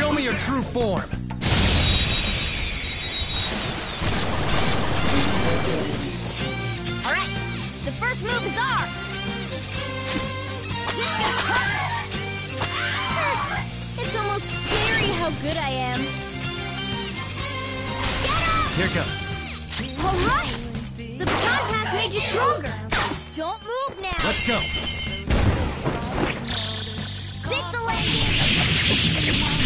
Show me your true form. All right, the first move is ours. It's almost scary how good I am. Get up! Here goes. All right, the baton pass made you stronger. Don't move now. Let's go. This'll end it.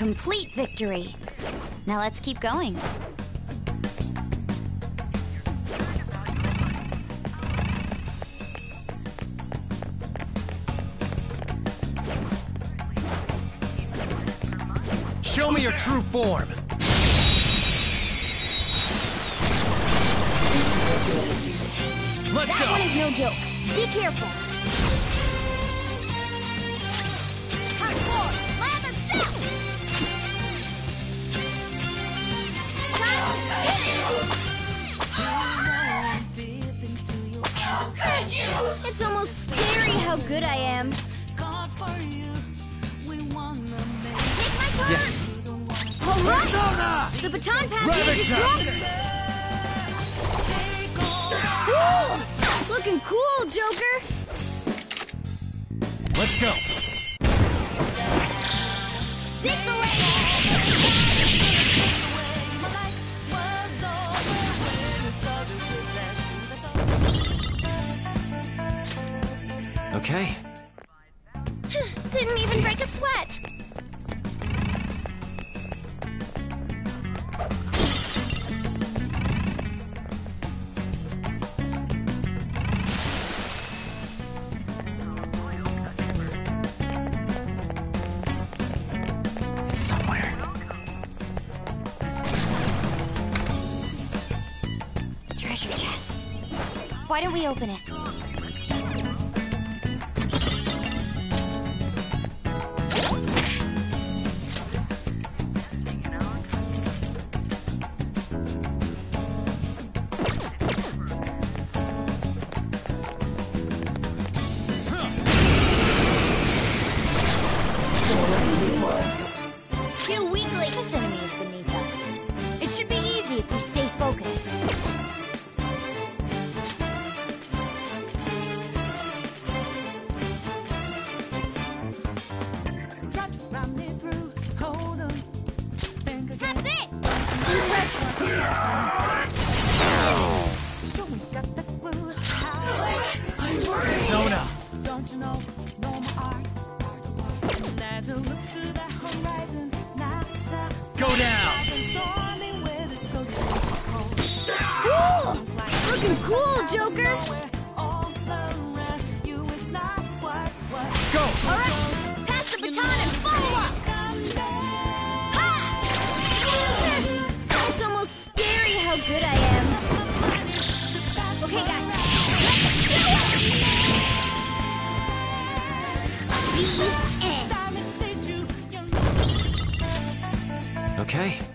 Complete victory. Now let's keep going. Show me your true form. Let's That one is no joke. Be careful. It's almost scary how good I am. Take my turn. Yeah. All right. The baton pass Ravage made you now. stronger. Woo! Looking cool, Joker. Let's go. This'll end Okay. Didn't even break a sweat. Somewhere. Treasure chest. Why don't we open it? Cool, Joker! all around you is not what what Go. Alright, pass the baton and follow up! Ha! It's almost scary how good I am. Okay, guys, let's do it! The end. diamond said you you Okay.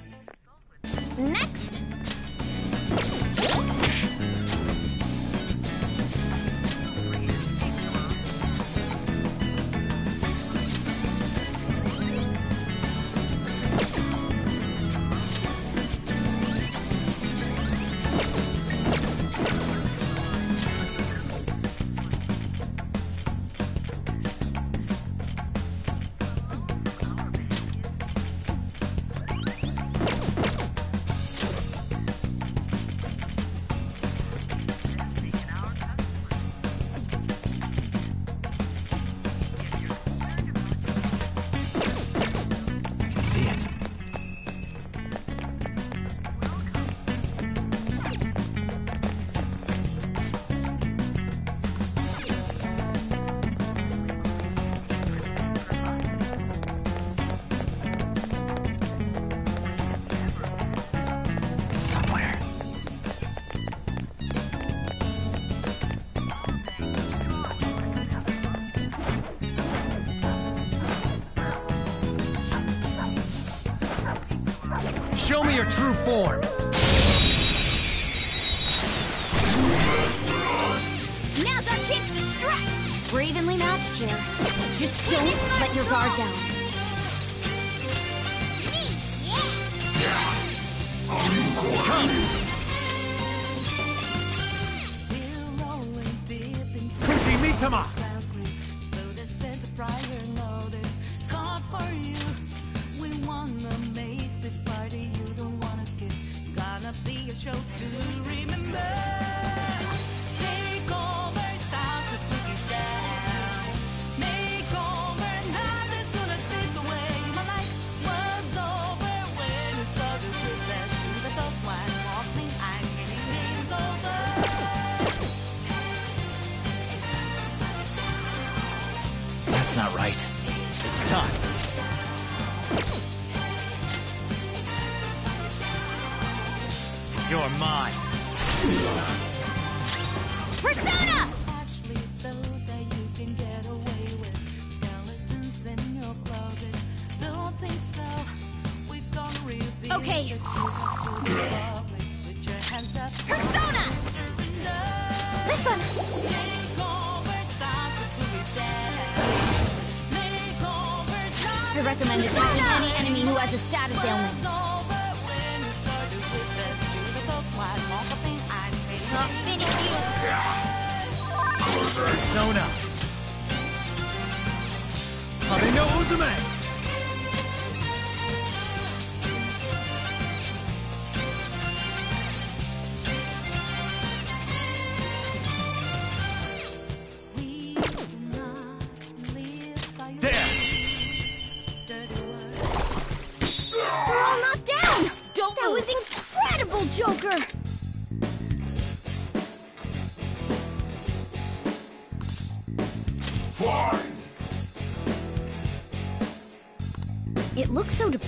Show me your true form. Now's our chance to strike! We're evenly matched here. Just don't let your guard down. Come! Kushi Mitama! Zone out. 壁の大詰め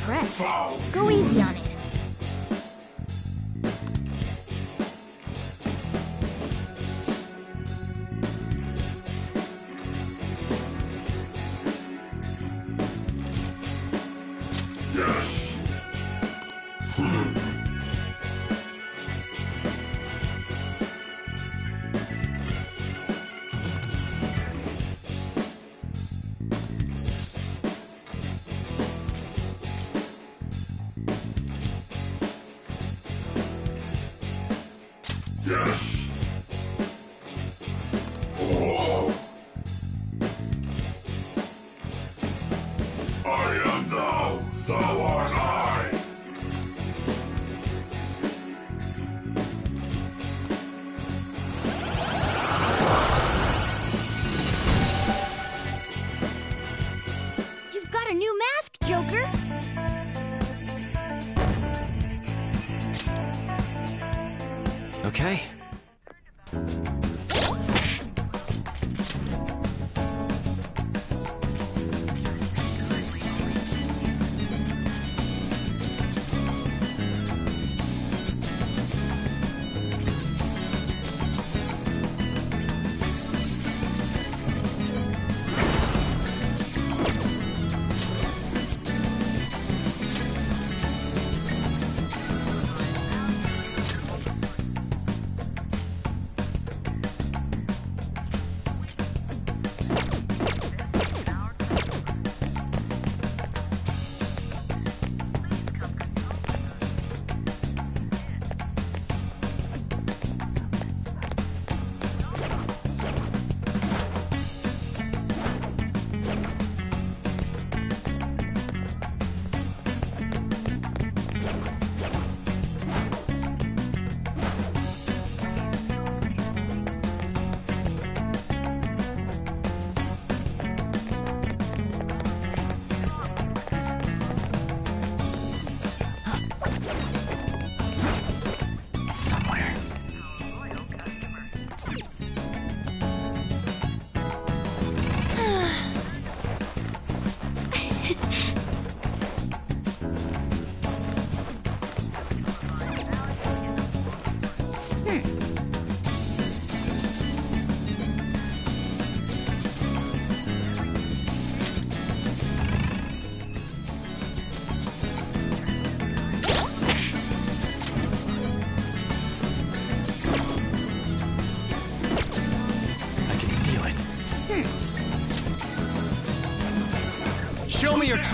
impressed. Go Okay.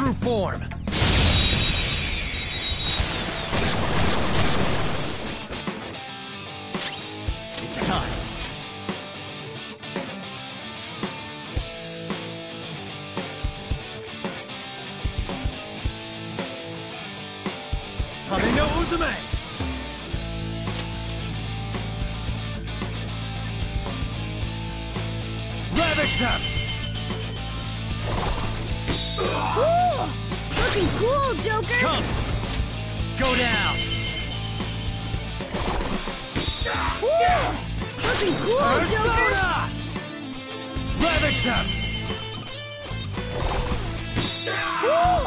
True form! Looking cool, Joker. Persona! Ravage them! Ooh,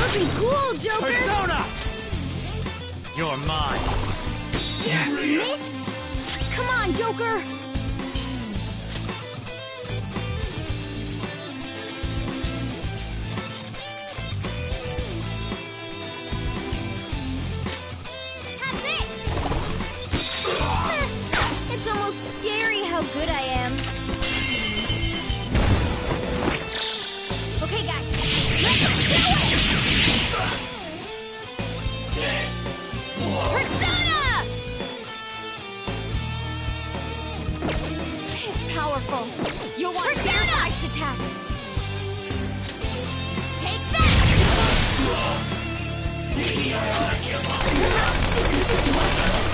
looking cool, Joker. Persona! You're mine. You Missed. Come on, Joker. Powerful. You'll want Persona! ice attack. Take that!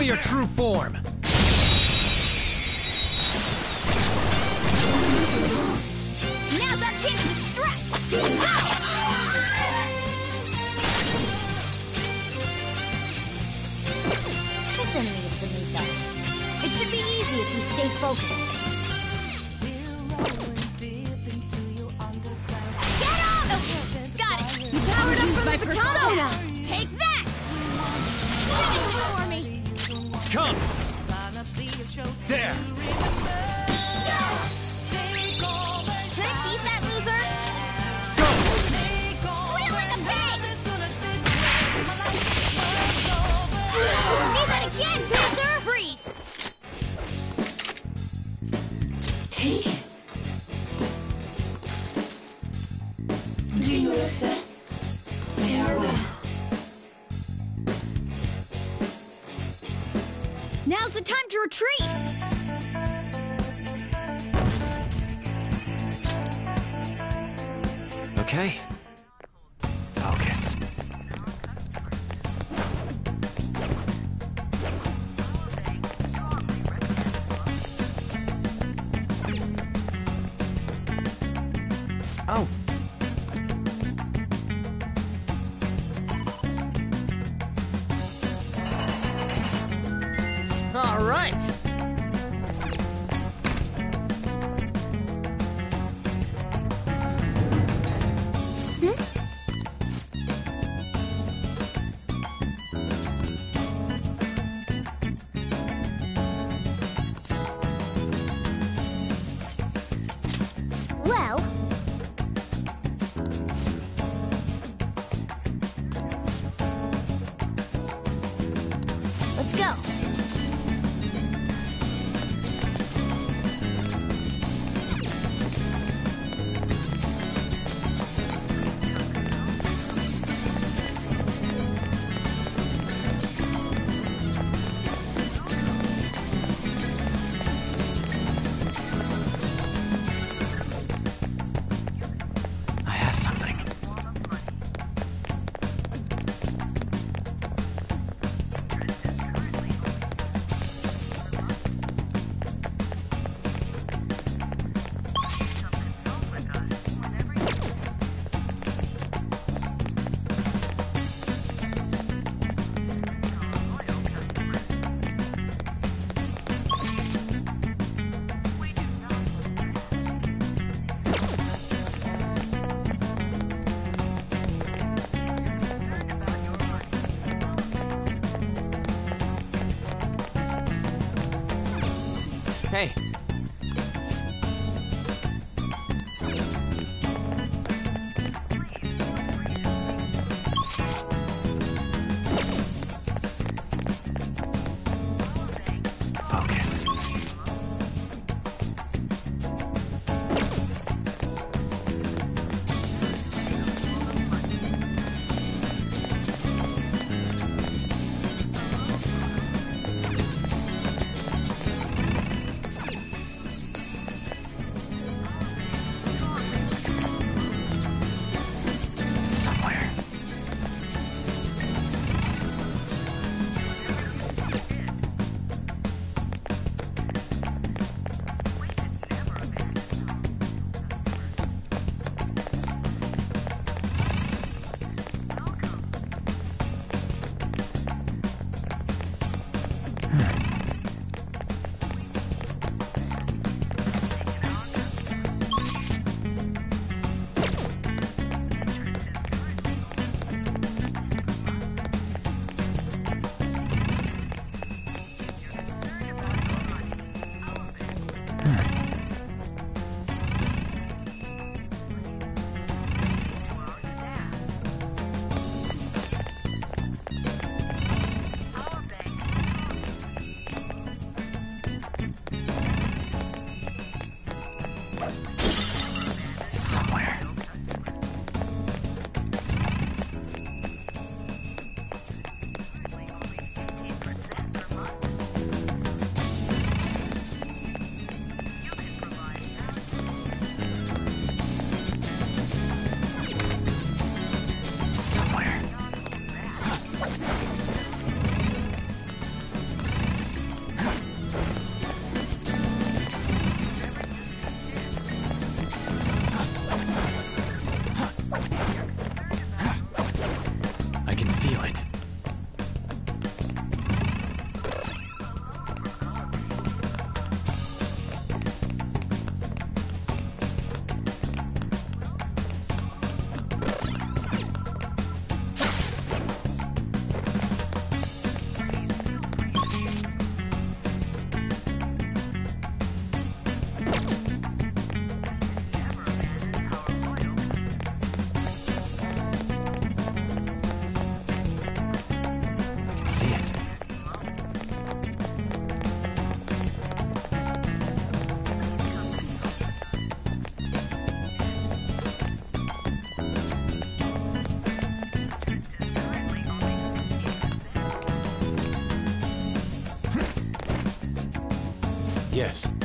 Me your true form! Now's our chance to strike! This enemy is beneath us. It should be easy if we stay focused. Now's the time to retreat! Okay. Well, Yes.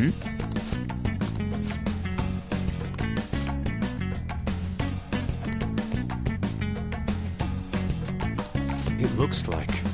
It looks like.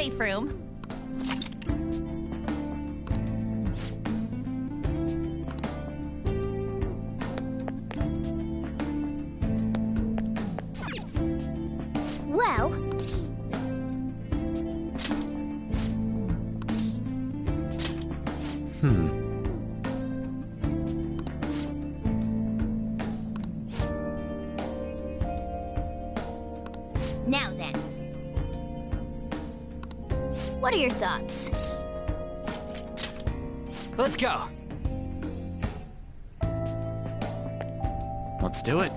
Safe room. Your thoughts? Let's go. Let's do it.